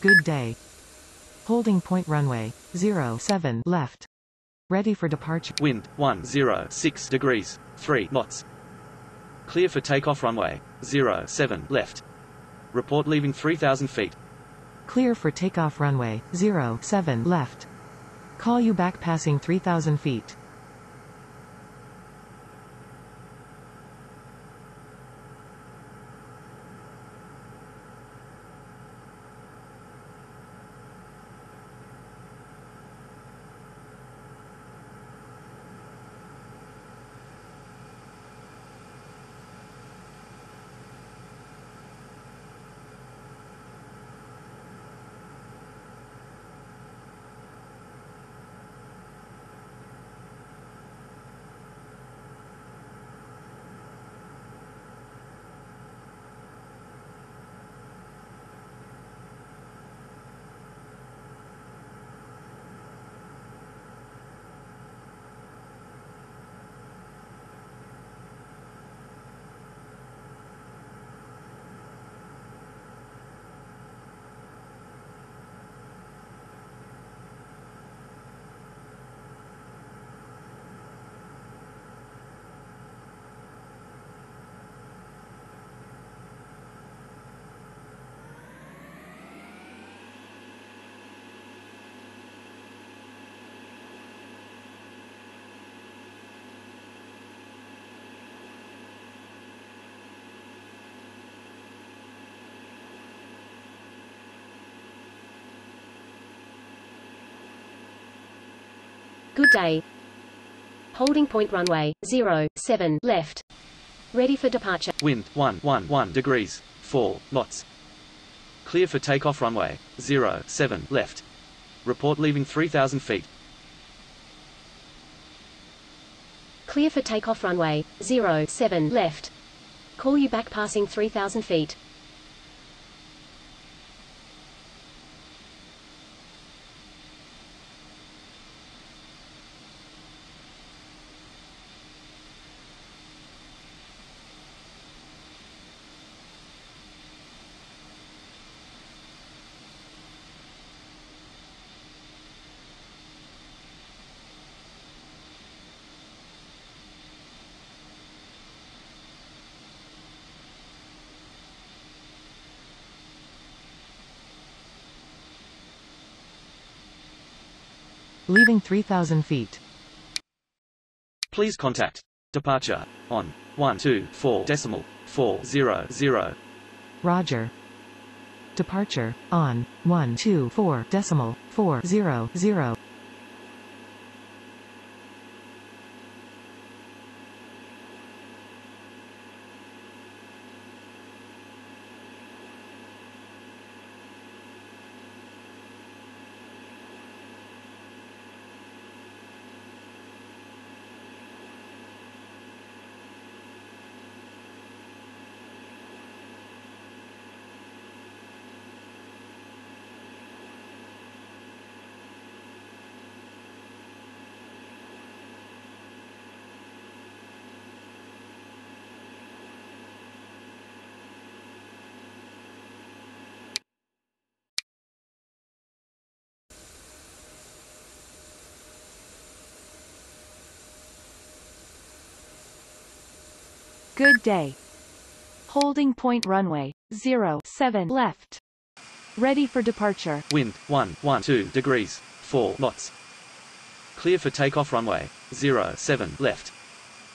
Good day. Holding point runway 07 left. Ready for departure. Wind 106 degrees, 3 knots. Clear for takeoff runway 07 left. Report leaving 3,000 feet. Clear for takeoff runway 07 left. Call you back passing 3,000 feet. Good day. Holding point runway 0, 07 left. Ready for departure. Wind 111 degrees, 4 knots. Clear for takeoff runway 0, 07 left. Report leaving 3,000 feet. Clear for takeoff runway 0, 07 left. Call you back passing 3,000 feet. Leaving 3,000 feet. Please contact departure on 124 decimal 400. Roger. Departure on 124 decimal 400. Good day. Holding point runway 07 left. Ready for departure. Wind 112 degrees, 4 knots. Clear for takeoff runway 07 left.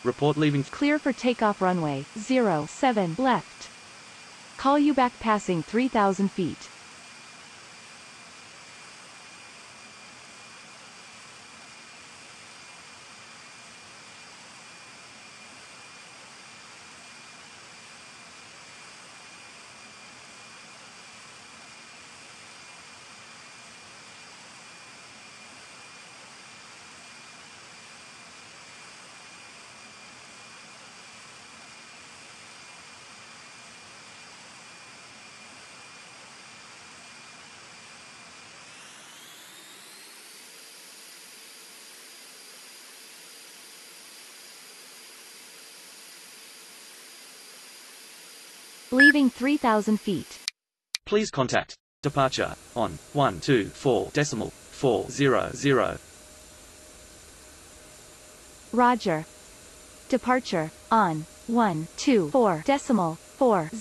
Report leaving Clear for takeoff runway 07 left. Call you back passing 3,000 feet. Leaving 3,000 feet. Please contact Departure, on, 1 2 4 decimal, 4 0 0. Roger. Departure, on, 1, 2, 4 decimal, 4,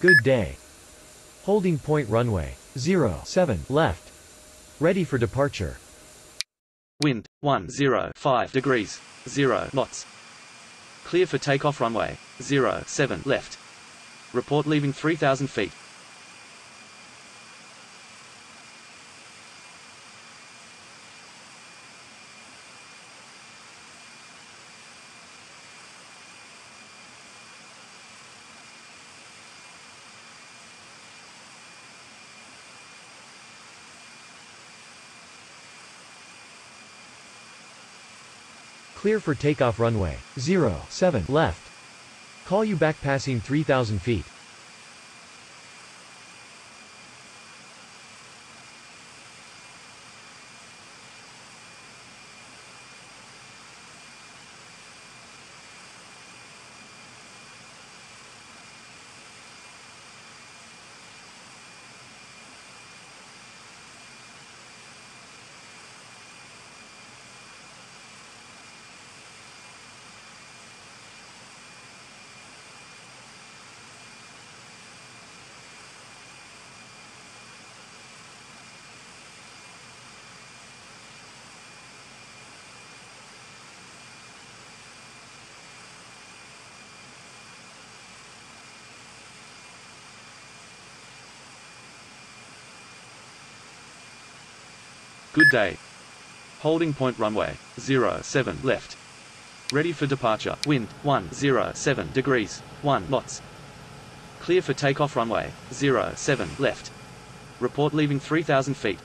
Good day. Holding point runway. 0, 7, left. Ready for departure. Wind, 1 0 5 degrees, 0 knots. Clear for takeoff runway, 0 7 left. Report leaving 3,000 feet. Clear for takeoff runway. 0, 7, left. Call you back passing 3,000 feet. Good day. Holding point runway, 0 7 left. Ready for departure. Wind, 1 0 7 degrees, 1 knots. Clear for takeoff runway, 0 7 left. Report leaving 3,000 feet.